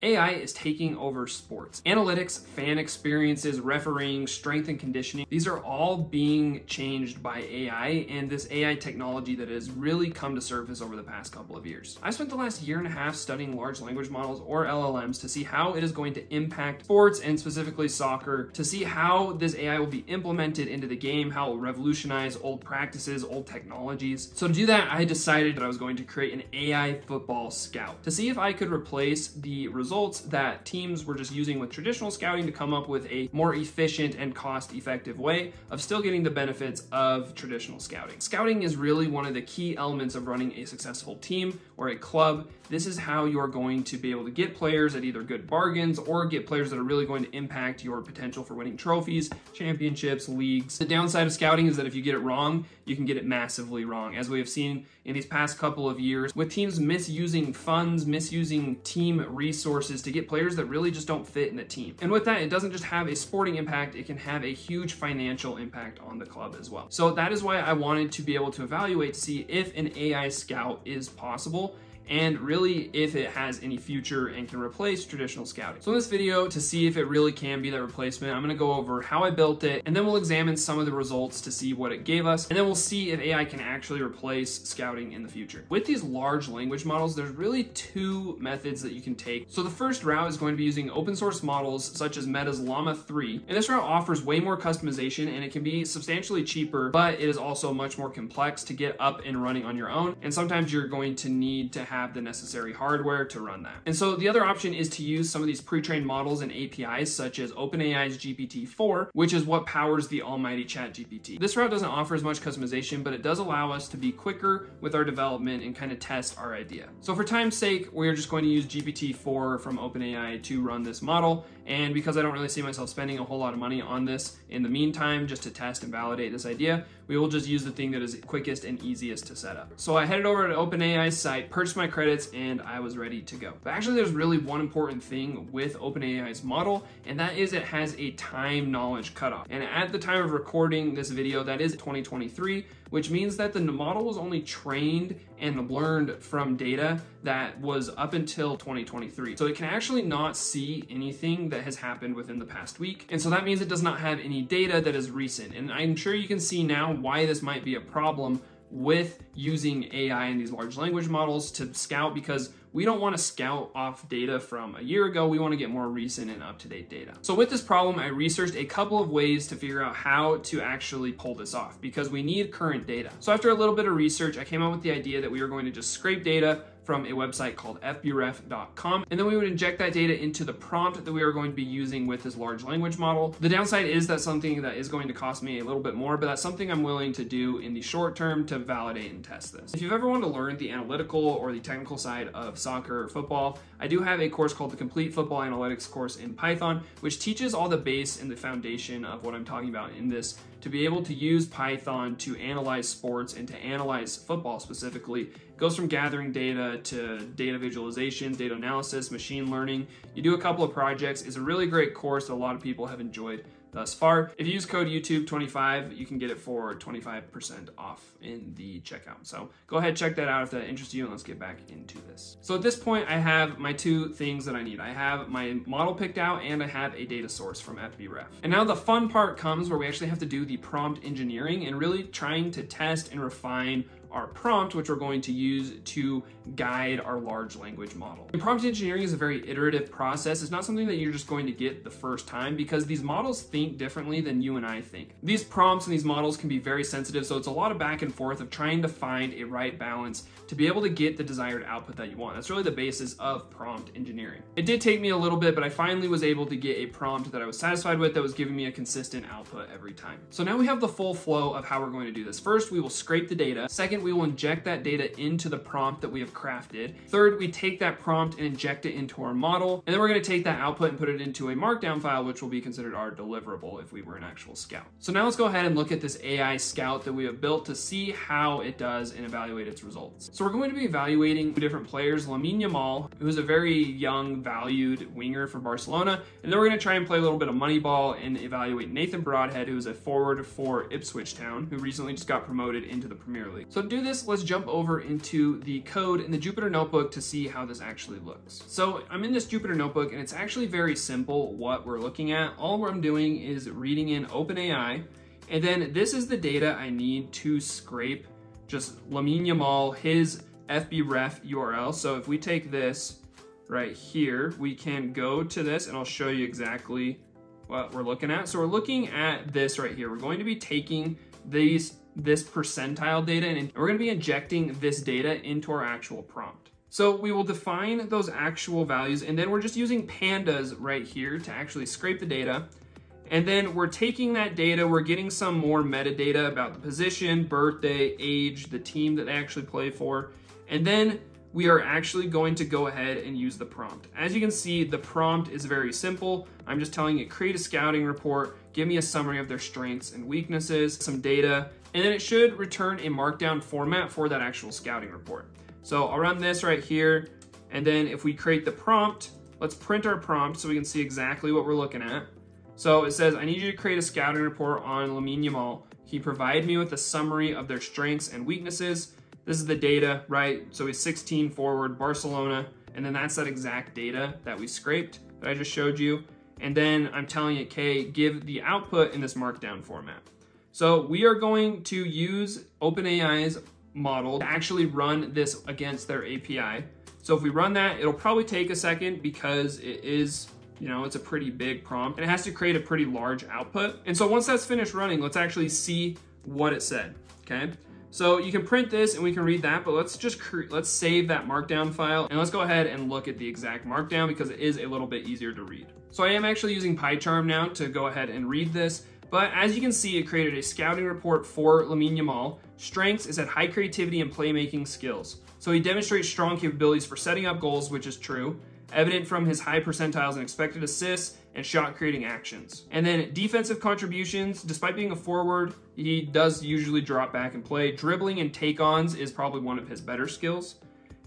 AI is taking over sports. Analytics, fan experiences, refereeing, strength and conditioning, these are all being changed by AI and this AI technology that has really come to surface over the past couple of years. I spent the last year and a half studying large language models or LLMs to see how it is going to impact sports and specifically soccer, to see how this AI will be implemented into the game, how it will revolutionize old practices, old technologies. So to do that, I decided that I was going to create an AI football scout to see if I could replace the results that teams were just using with traditional scouting to come up with a more efficient and cost effective way of still getting the benefits of traditional scouting. Scouting is really one of the key elements of running a successful team or a club. This is how you're going to be able to get players at either good bargains or get players that are really going to impact your potential for winning trophies, championships, leagues. The downside of scouting is that if you get it wrong, you can get it massively wrong, as we have seen in these past couple of years with teams misusing funds, misusing team resources to get players that really just don't fit in the team. And with that, it doesn't just have a sporting impact, it can have a huge financial impact on the club as well. So that is why I wanted to be able to evaluate to see if an AI scout is possible and really if it has any future and can replace traditional scouting. So in this video, to see if it really can be that replacement, I'm gonna go over how I built it, and then we'll examine some of the results to see what it gave us, and then we'll see if AI can actually replace scouting in the future. With these large language models, there's really two methods that you can take. So the first route is going to be using open source models such as Meta's Llama 3, and this route offers way more customization and it can be substantially cheaper, but it is also much more complex to get up and running on your own, and sometimes you're going to need to have have the necessary hardware to run that. And so the other option is to use some of these pre-trained models and APIs such as OpenAI's GPT-4, which is what powers the almighty ChatGPT. This route doesn't offer as much customization, but it does allow us to be quicker with our development and kind of test our idea. So for time's sake, we are just going to use GPT-4 from OpenAI to run this model. And because I don't really see myself spending a whole lot of money on this in the meantime, just to test and validate this idea, we will just use the thing that is quickest and easiest to set up. So I headed over to OpenAI's site, purchased my credits, and I was ready to go. But actually there's really one important thing with OpenAI's model, and that is it has a time knowledge cutoff. And at the time of recording this video, that is 2023, which means that the model was only trained and learned from data that was up until 2023. So it can actually not see anything that has happened within the past week. And so that means it does not have any data that is recent. And I'm sure you can see now why this might be a problem with using AI and these large language models to scout because we don't want to scout off data from a year ago. We want to get more recent and up-to-date data. So with this problem, I researched a couple of ways to figure out how to actually pull this off because we need current data. So after a little bit of research, I came up with the idea that we were going to just scrape data from a website called fbref.com. And then we would inject that data into the prompt that we are going to be using with this large language model. The downside is that something that is going to cost me a little bit more, but that's something I'm willing to do in the short term to validate and test this. If you've ever wanted to learn the analytical or the technical side of soccer or football, I do have a course called the Complete Football Analytics course in Python, which teaches all the base and the foundation of what I'm talking about in this to be able to use Python to analyze sports and to analyze football specifically. Goes from gathering data to data visualization, data analysis, machine learning. You do a couple of projects. It's a really great course that a lot of people have enjoyed thus far. If you use code YouTube25, you can get it for 25% off in the checkout. So go ahead, check that out if that interests you, and let's get back into this. So at this point, I have my two things that I need. I have my model picked out, and I have a data source from FBref. And now the fun part comes where we actually have to do the prompt engineering and really trying to test and refine our prompt, which we're going to use to guide our large language model. And prompt engineering is a very iterative process. It's not something that you're just going to get the first time because these models think differently than you and I think. These prompts and these models can be very sensitive, so it's a lot of back and forth of trying to find a right balance to be able to get the desired output that you want. That's really the basis of prompt engineering. It did take me a little bit, but I finally was able to get a prompt that I was satisfied with that was giving me a consistent output every time. So now we have the full flow of how we're going to do this. First, we will scrape the data. Second, we will inject that data into the prompt that we have crafted. Third, we take that prompt and inject it into our model. And then we're gonna take that output and put it into a markdown file, which will be considered our deliverable if we were an actual scout. So now let's go ahead and look at this AI scout that we have built to see how it does and evaluate its results. So we're going to be evaluating two different players, Lamine Yamal, who's a very young, valued winger for Barcelona. And then we're gonna try and play a little bit of Moneyball and evaluate Nathan Broadhead, who's a forward for Ipswich Town, who recently just got promoted into the Premier League. So do this, let's jump over into the code in the Jupyter Notebook to see how this actually looks. So I'm in this Jupyter Notebook and it's actually very simple what we're looking at. All I'm doing is reading in OpenAI and then this is the data I need to scrape just Lamine Yamal, his FBref URL. So if we take this right here, we can go to this and I'll show you exactly what we're looking at. So we're looking at this right here. We're going to be taking these this percentile data and we're gonna be injecting this data into our actual prompt. So we will define those actual values and then we're just using pandas right here to actually scrape the data. And then we're taking that data, we're getting some more metadata about the position, birthday, age, the team that they actually play for. And then we are actually going to go ahead and use the prompt. As you can see, the prompt is very simple. I'm just telling it, create a scouting report, give me a summary of their strengths and weaknesses, some data, and then it should return a markdown format for that actual scouting report. So I'll run this right here, and then if we create the prompt, let's print our prompt so we can see exactly what we're looking at. So it says, I need you to create a scouting report on Lamine Yamal. He provided me with a summary of their strengths and weaknesses. This is the data, right? So he's 16 forward, Barcelona, and then that's that exact data that we scraped that I just showed you. And then I'm telling it, K, give the output in this markdown format. So we are going to use OpenAI's model to actually run this against their API. So if we run that, it'll probably take a second because it is, you know, it's a pretty big prompt and it has to create a pretty large output. And so once that's finished running, let's actually see what it said, okay? So you can print this and we can read that, but let's just let's save that markdown file and let's go ahead and look at the exact markdown because it is a little bit easier to read. So I am actually using PyCharm now to go ahead and read this, but as you can see, it created a scouting report for Lamine Yamal. Strengths is at high creativity and playmaking skills. So he demonstrates strong capabilities for setting up goals, which is true, evident from his high percentiles and expected assists and shot creating actions. And then defensive contributions, despite being a forward, he does usually drop back and play. Dribbling and take-ons is probably one of his better skills.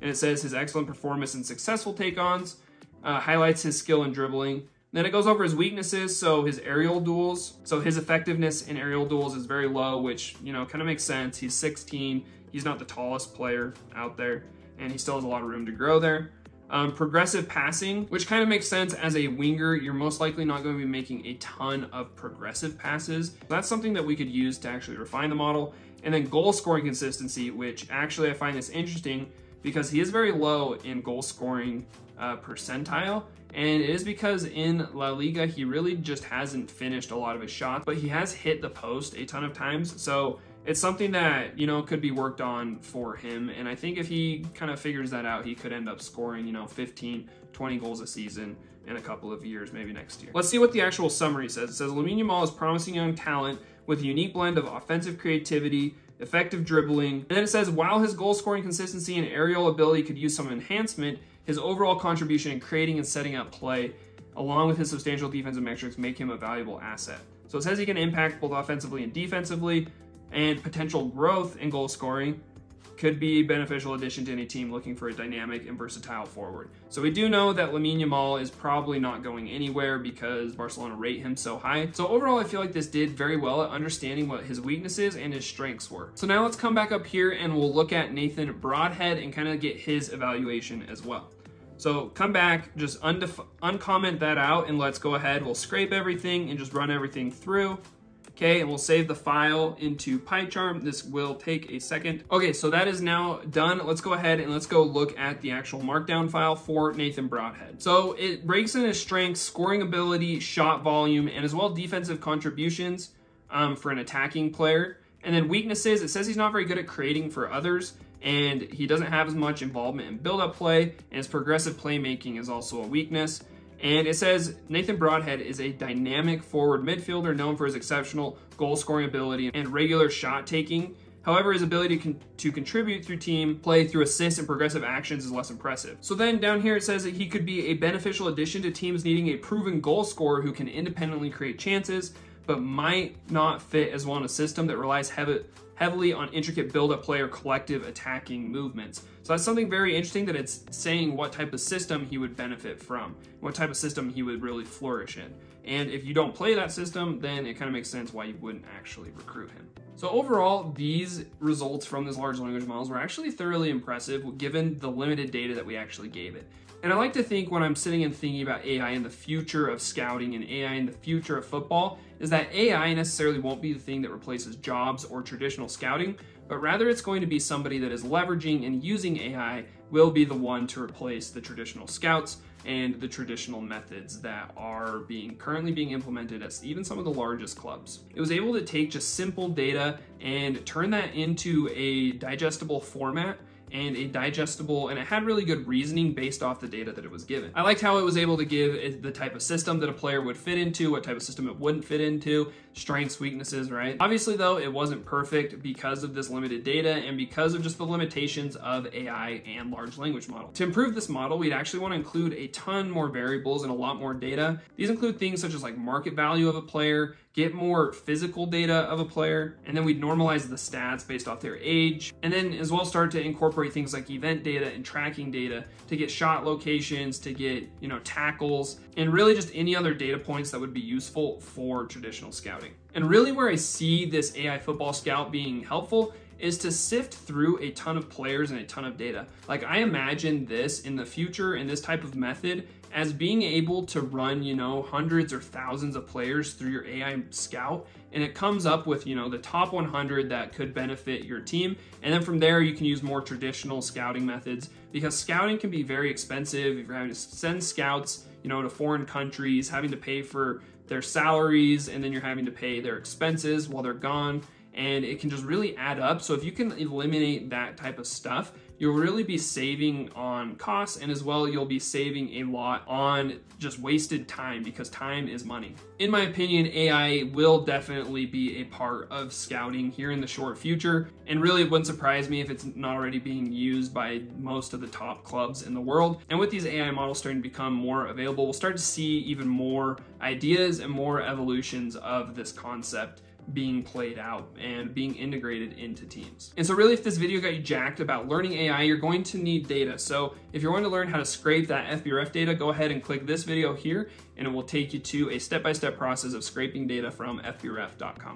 And it says his excellent performance and successful take-ons uh, highlights his skill in dribbling. Then it goes over his weaknesses, so his aerial duels. So his effectiveness in aerial duels is very low, which, you know, kind of makes sense. He's 16, he's not the tallest player out there, and he still has a lot of room to grow there. Um, progressive passing, which kind of makes sense as a winger, you're most likely not going to be making a ton of progressive passes. That's something that we could use to actually refine the model. And then goal scoring consistency, which actually I find this interesting because he is very low in goal scoring uh, percentile. And it is because in La Liga, he really just hasn't finished a lot of his shots, but he has hit the post a ton of times. So it's something that, you know, could be worked on for him. And I think if he kind of figures that out, he could end up scoring, you know, 15, 20 goals a season in a couple of years, maybe next year. Let's see what the actual summary says. It says Lamine Yamal is promising young talent with a unique blend of offensive creativity, effective dribbling. And then it says, while his goal scoring consistency and aerial ability could use some enhancement, his overall contribution in creating and setting up play, along with his substantial defensive metrics, make him a valuable asset. So it says he can impact both offensively and defensively, and potential growth in goal scoring could be a beneficial addition to any team looking for a dynamic and versatile forward. So we do know that Lamine Yamal is probably not going anywhere because Barcelona rate him so high. So overall, I feel like this did very well at understanding what his weaknesses and his strengths were. So now let's come back up here and we'll look at Nathan Broadhead and kind of get his evaluation as well. So come back, just uncomment that out and let's go ahead. We'll scrape everything and just run everything through. Okay, and we'll save the file into PyCharm. This will take a second. Okay, so that is now done. Let's go ahead and let's go look at the actual markdown file for Nathan Broadhead. So it breaks in his strengths, scoring ability, shot volume, and as well defensive contributions um, for an attacking player. And then weaknesses, it says he's not very good at creating for others and he doesn't have as much involvement in build-up play, and his progressive playmaking is also a weakness. And it says Nathan Broadhead is a dynamic forward midfielder known for his exceptional goal scoring ability and regular shot taking. However, his ability to, con to, contribute through team play through assists and progressive actions is less impressive. So then down here it says that he could be a beneficial addition to teams needing a proven goal scorer who can independently create chances, but might not fit as well in a system that relies heavy, heavily on intricate build-up play or collective attacking movements. So that's something very interesting that it's saying what type of system he would benefit from, what type of system he would really flourish in. And if you don't play that system, then it kind of makes sense why you wouldn't actually recruit him. So overall, these results from this large language models were actually thoroughly impressive given the limited data that we actually gave it. And I like to think when I'm sitting and thinking about AI in the future of scouting and AI in the future of football, is that AI necessarily won't be the thing that replaces jobs or traditional scouting, but rather it's going to be somebody that is leveraging and using AI will be the one to replace the traditional scouts and the traditional methods that are being currently being implemented at even some of the largest clubs. It was able to take just simple data and turn that into a digestible format and a digestible, and it had really good reasoning based off the data that it was given. I liked how it was able to give the type of system that a player would fit into, what type of system it wouldn't fit into, strengths, weaknesses, right? Obviously though, it wasn't perfect because of this limited data and because of just the limitations of AI and large language model. To improve this model, we'd actually want to include a ton more variables and a lot more data. These include things such as like market value of a player, get more physical data of a player, and then we'd normalize the stats based off their age, and then as well start to incorporate things like event data and tracking data to get shot locations, to get, you know, tackles, and really just any other data points that would be useful for traditional scouting. And really where I see this AI football scout being helpful is to sift through a ton of players and a ton of data. Like I imagine this in the future in this type of method as being able to run, you know, hundreds or thousands of players through your AI scout and it comes up with, you know, the top 100 that could benefit your team. And then from there you can use more traditional scouting methods because scouting can be very expensive if you're having to send scouts, you know, to foreign countries, having to pay for their salaries and then you're having to pay their expenses while they're gone and it can just really add up. So if you can eliminate that type of stuff, you'll really be saving on costs and as well you'll be saving a lot on just wasted time because time is money. In my opinion, AI will definitely be a part of scouting here in the short future and really it wouldn't surprise me if it's not already being used by most of the top clubs in the world. And with these AI models starting to become more available, we'll start to see even more ideas and more evolutions of this concept being played out and being integrated into teams. And so really if this video got you jacked about learning AI, you're going to need data. So if you're going to learn how to scrape that FBref data, go ahead and click this video here and it will take you to a step-by-step -step process of scraping data from fbref.com.